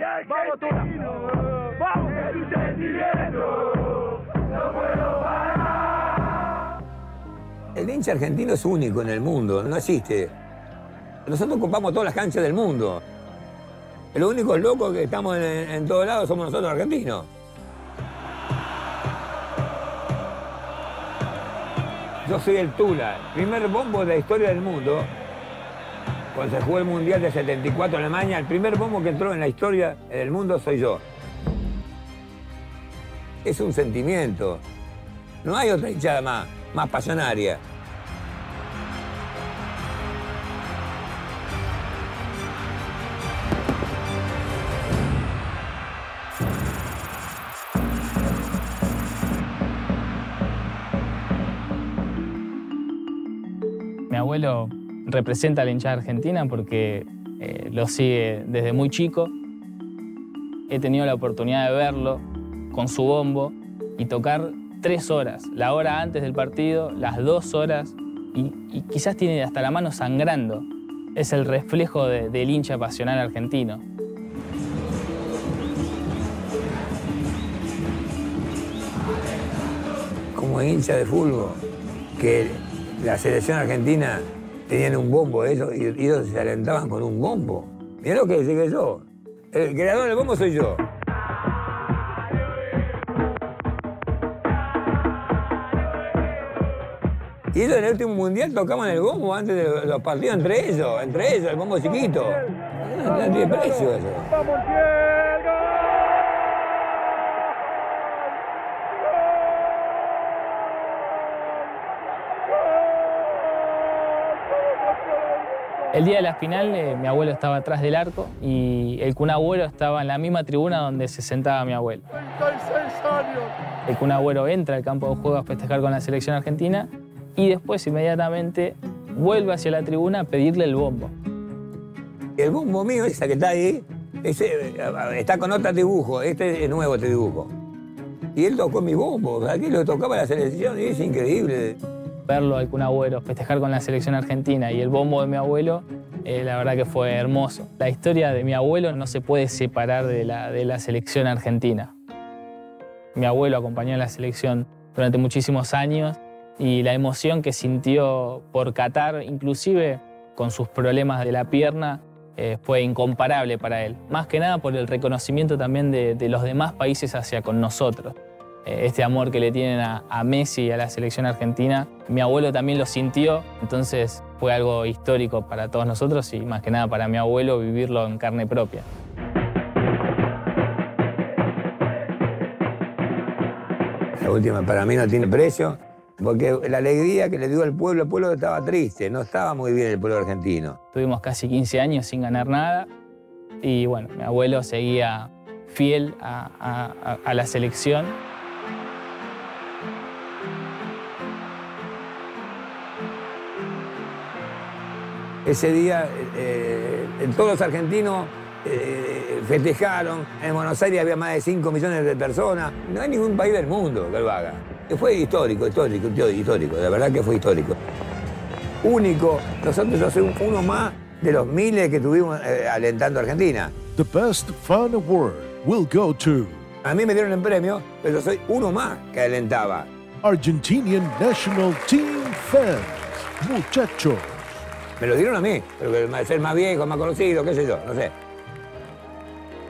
¡Vamos, Turquino! ¡Vamos! El hincha argentino es único en el mundo, no existe. Nosotros ocupamos todas las canchas del mundo. Los únicos locos que estamos en, en todos lados somos nosotros argentinos. Yo soy el Tula, primer bombo de la historia del mundo. Cuando se jugó el Mundial de 74 en Alemania, el primer bombo que entró en la historia del mundo soy yo. Es un sentimiento. No hay otra hinchada más, más pasionaria. Mi abuelo representa a la hinchada argentina porque eh, lo sigue desde muy chico. He tenido la oportunidad de verlo con su bombo y tocar tres horas, la hora antes del partido, las dos horas, y, quizás tiene hasta la mano sangrando. Es el reflejo de- del hincha pasional argentino. como hincha de fútbol, que la selección argentina tenían un bombo ellos y y ellos se alentaban con un bombo. Mirá lo que llegué yo. El creador del bombo soy yo. Y ellos en el último mundial tocaban el bombo antes de los partidos entre ellos, entre ellos, el bombo chiquito. No, no tiene precio eso. El día de la final, eh, mi abuelo estaba atrás del arco y el Kun Agüero estaba en la misma tribuna donde se sentaba mi abuelo. 36 años. El Kun Agüero entra al campo de juego a festejar con la selección argentina y después inmediatamente vuelve hacia la tribuna a pedirle el bombo. El bombo mío, esa que está ahí, ese, eh, está con otro dibujo, este es nuevo este dibujo. Y él tocó mi bombo, aquí lo tocaba la selección y es increíble. Verlo al Kun Agüero festejar con la selección argentina y el bombo de mi abuelo, eh, la verdad que fue hermoso. La historia de mi abuelo no se puede separar de la, de la selección argentina. Mi abuelo acompañó a la selección durante muchísimos años y la emoción que sintió por Qatar, inclusive con sus problemas de la pierna, eh, fue incomparable para él. Más que nada por el reconocimiento también de, de los demás países hacia con nosotros. Eh, este amor que le tienen a, a Messi y a la selección argentina, mi abuelo también lo sintió, entonces fue algo histórico para todos nosotros y más que nada para mi abuelo vivirlo en carne propia. La última para mí no tiene precio, porque la alegría que le dio al pueblo, el pueblo estaba triste, no estaba muy bien el pueblo argentino. Tuvimos casi 15 años sin ganar nada y bueno, mi abuelo seguía fiel a, a- a- a la selección. Ese día eh, eh, todos los argentinos eh, festejaron, en Buenos Aires había más de 5 millones de personas, no hay ningún país del mundo que lo haga. Fue histórico, histórico, histórico, la verdad que fue histórico. Único, nosotros yo soy uno más de los miles que tuvimos eh, alentando a Argentina. The best fun award will go to A mí me dieron el premio, pero yo soy uno más que alentaba. Argentinian National Team Fans. Muchachos. Me lo dieron a mí, pero que ser más viejo, más conocido, qué sé yo, no sé.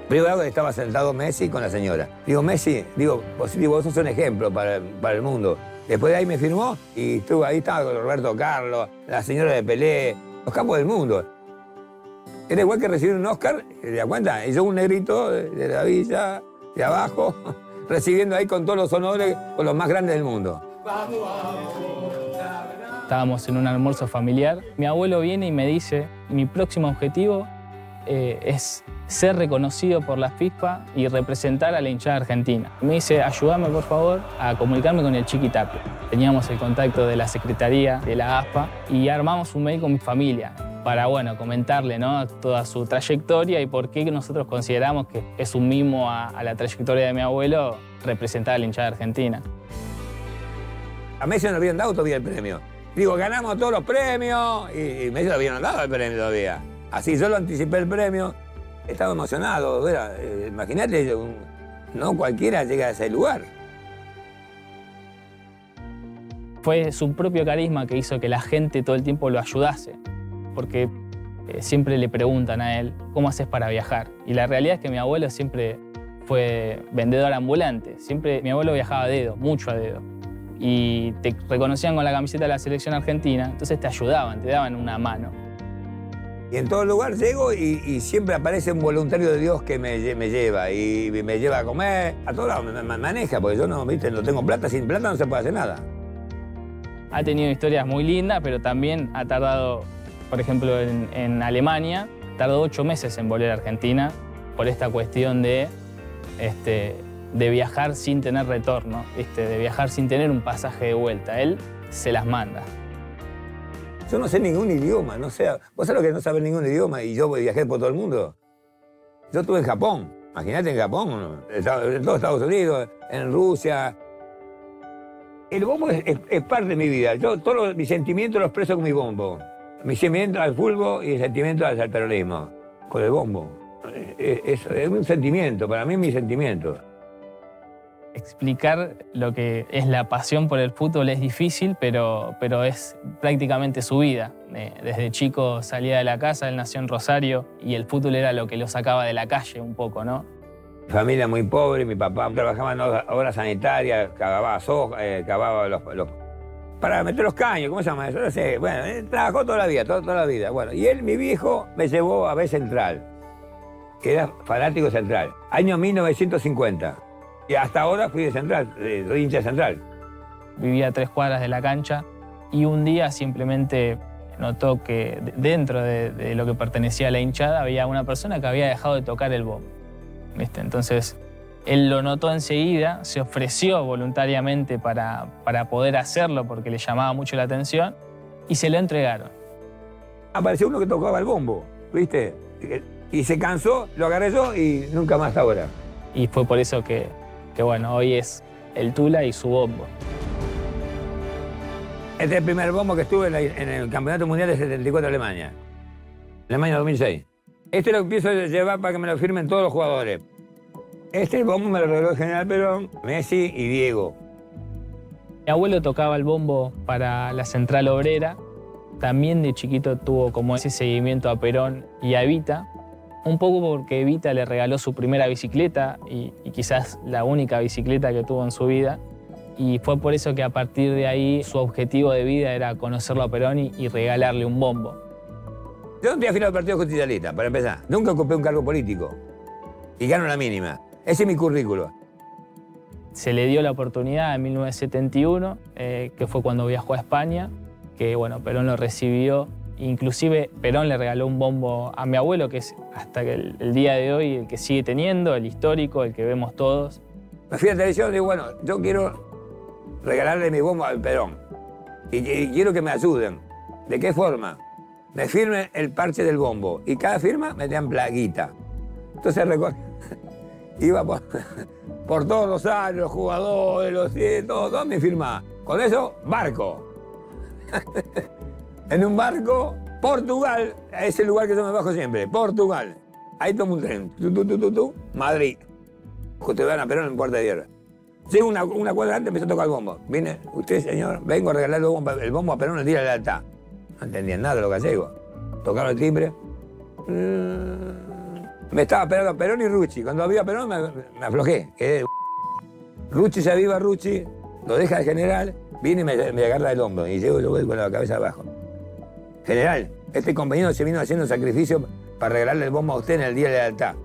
Primero estaba sentado Messi con la señora. Digo, Messi, digo, vos, digo, vos sos un ejemplo para, para el mundo. Después de ahí me firmó y estuvo ahí estaba con Roberto Carlos, la señora de Pelé, los campos del mundo. Era igual que recibir un Oscar, ¿te das cuenta? Y yo un negrito de, la villa, de abajo, recibiendo ahí con todos los honores, con los más grandes del mundo. Estábamos en un almuerzo familiar. Mi abuelo viene y me dice, mi próximo objetivo eh, es ser reconocido por la FIFA y representar a la hinchada argentina. Me dice, ayúdame por favor a comunicarme con el Chiqui Tapia. Teníamos el contacto de la Secretaría de la AFA y armamos un mail con mi familia para, bueno, comentarle ¿no? toda su trayectoria y por qué nosotros consideramos que es un mimo a, a la trayectoria de mi abuelo representar a la hinchada argentina. A Messi no le habían dado todavía el premio. Digo, ganamos todos los premios y, y Messi no habían dado el premio todavía. Así yo lo anticipé el premio Estaba emocionado, eh, imagínate, no cualquiera llega a ese lugar. Fue su propio carisma que hizo que la gente todo el tiempo lo ayudase, porque eh, siempre le preguntan a él, ¿cómo haces para viajar? Y la realidad es que mi abuelo siempre fue vendedor ambulante, siempre mi abuelo viajaba a dedo, mucho a dedo. Y te reconocían con la camiseta de la selección argentina, entonces te ayudaban, te daban una mano. Y en todo lugar llego y, y siempre aparece un voluntario de Dios que me, me lleva y me lleva a comer, a todos lados me, me maneja, porque yo no, viste, no tengo plata, sin plata no se puede hacer nada. Ha tenido historias muy lindas, pero también ha tardado, por ejemplo, en, en Alemania, tardó ocho meses en volver a Argentina por esta cuestión de, este, de viajar sin tener retorno, de viajar sin tener un pasaje de vuelta. Él se las manda. Yo no sé ningún idioma, no sé. ¿Vos sabés lo que no saber ningún idioma y yo viajé por todo el mundo? Yo estuve en Japón, imagínate en Japón, en todo Estados Unidos, en Rusia. El bombo es, es- es parte de mi vida. Yo todos mis sentimientos los expreso con mi bombo. Mi sentimiento al fútbol y el sentimiento al terrorismo, con el bombo. Es un sentimiento, para mí es mi sentimiento. Explicar lo que es la pasión por el fútbol es difícil, pero, pero es prácticamente su vida. Eh, Desde chico salía de la casa, él nació en Rosario y el fútbol era lo que lo sacaba de la calle un poco, ¿no? Mi familia muy pobre, mi papá trabajaba en obras sanitarias, cavaba soja, eh, cavaba los, para meter los caños, ¿cómo se llama eso? Bueno, él trabajó toda la vida, toda, toda la vida. Bueno, y él, mi viejo, me llevó a ver Central, que era fanático Central, año 1950. Y hasta ahora fui de Central, soy hincha de Central. vivía a tres cuadras de la cancha y un día simplemente notó que de- dentro de, de lo que pertenecía a la hinchada había una persona que había dejado de tocar el bombo. ¿viste? Entonces él lo notó enseguida, se ofreció voluntariamente para, para poder hacerlo porque le llamaba mucho la atención y se lo entregaron. Apareció uno que tocaba el bombo, ¿viste? Y se cansó, lo agarré yo y nunca más ahora. Y fue por eso que, que bueno, hoy es el Tula y su bombo. Este es el primer bombo que estuve en, la- en el Campeonato Mundial de 74 de Alemania. Alemania 2006. Este lo empiezo a llevar para que me lo firmen todos los jugadores. Este bombo me lo regaló el General Perón, Messi y Diego. Mi abuelo tocaba el bombo para la central obrera. También de chiquito tuvo como ese seguimiento a Perón y a Evita. Un poco porque Evita le regaló su primera bicicleta y, y quizás la única bicicleta que tuvo en su vida. Y fue por eso que a partir de ahí su objetivo de vida era conocerlo a Perón y, y regalarle un bombo. Yo no estoy afiliado al Partido Justicialista, para empezar. Nunca ocupé un cargo político. Y gano la mínima. Ese es mi currículo. Se le dio la oportunidad en 1971, eh, que fue cuando viajó a España, que bueno, Perón lo recibió. Inclusive Perón le regaló un bombo a mi abuelo, que es hasta el, día de hoy el que sigue teniendo, el histórico, el que vemos todos. Me fui a la televisión y digo, bueno, yo quiero regalarle mi bombo al Perón. Y, quiero que me ayuden. ¿De qué forma? Me firmen el parche del bombo. Y cada firma me dan plaguita. Entonces iba por, todos los años, los jugadores, los todos, todo me firma. Con eso, barco. en un barco, Portugal, es el lugar que yo me bajo siempre, Portugal. Ahí tomo un tren, tu, tu, tu, Madrid. Te van a Perón en Puerta de Tierra. Llego una, una cuadra antes, empezó a tocar el bombo. Vine, usted, señor, vengo a regalarle el bombo, a Perón día de la lealtad. No entendían nada de lo gallego. Tocaron el timbre. Mm, Me estaba esperando Perón y Rucci. Cuando había Perón me, me aflojé. quedé. Rucci se aviva, Rucci, lo deja el general, viene y me, agarra el hombro. Y llego yo voy con la cabeza abajo. General, este compañero se vino haciendo sacrificio para regalarle el bombo a usted en el día de la lealtad.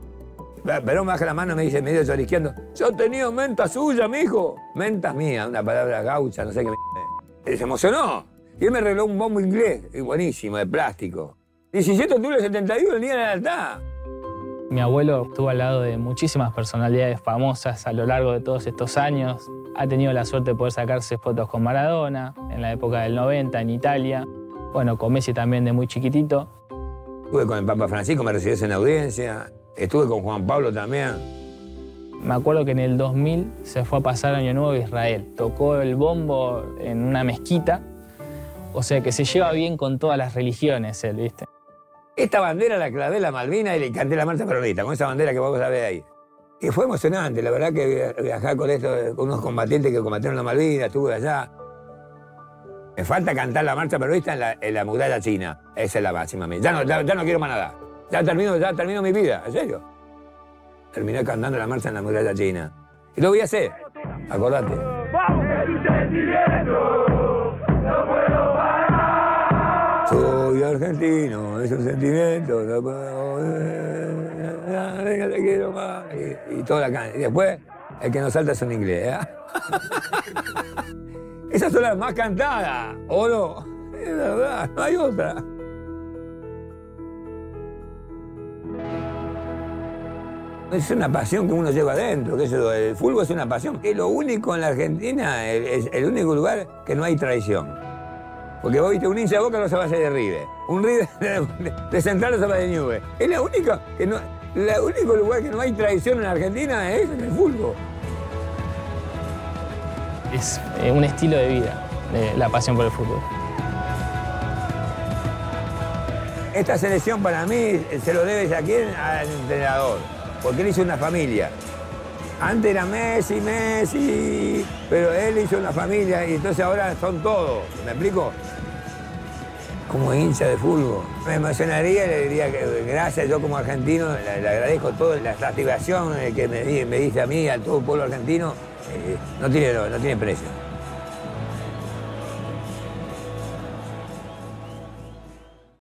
Perón baja la mano y me dice, medio llorisqueando, yo he tenido menta suya, mijo. Mentas mía, una palabra gaucha, no sé qué me... Se emocionó. Y él me regaló un bombo inglés, buenísimo, de plástico. 17 de octubre del 71, el día de la lealtad. Mi abuelo estuvo al lado de muchísimas personalidades famosas a lo largo de todos estos años. Ha tenido la suerte de poder sacarse fotos con Maradona en la época del 90 en Italia. Bueno, con Messi también de muy chiquitito. Estuve con el Papa Francisco, me recibió en audiencia. Estuve con Juan Pablo también. Me acuerdo que en el 2000 se fue a pasar Año Nuevo a Israel. Tocó el bombo en una mezquita. O sea que se lleva bien con todas las religiones él, ¿viste? Esta bandera la clavé la Malvina y le canté la marcha peronista, con esa bandera que vos sabés ahí. Y fue emocionante, la verdad que viajar con, esto, con unos combatientes que combatieron la Malvina, estuve allá. Me falta cantar la marcha peronista en la, en la muralla china. Esa es la máxima. Ya no, ya, no quiero más nada. Ya termino, ya termino mi vida, en serio. Terminé cantando la marcha en la muralla china. Y lo voy a hacer. Acordate. Soy argentino, es un sentimiento. No puedo... Venga, te quiero más. Y, y toda la Y después, el que nos salta es un inglés. ¿eh? Esas son las más cantadas, ¿o no? Es verdad, no hay otra. Es una pasión que uno lleva adentro, que eso, el fútbol es una pasión. Es lo único en la Argentina, es el único lugar que no hay traición. Porque vos viste un hincha de boca no se vaya de River. Un River de, Central no se va de Nube. Es la única que no, el único lugar que no hay traición en Argentina es en el fútbol. Es eh, un estilo de vida, eh, la pasión por el fútbol. Esta selección para mí eh, se lo debe a quién? Al entrenador. Porque él hizo una familia. Antes era Messi, Messi, pero él hizo una familia y entonces ahora son todos. ¿Me explico? Como hincha de fútbol. Me emocionaría le diría que gracias, yo como argentino le, agradezco todo, la satisfacción eh, que me, me diste a mí, a todo el pueblo argentino, eh, no, tiene, no tiene precio.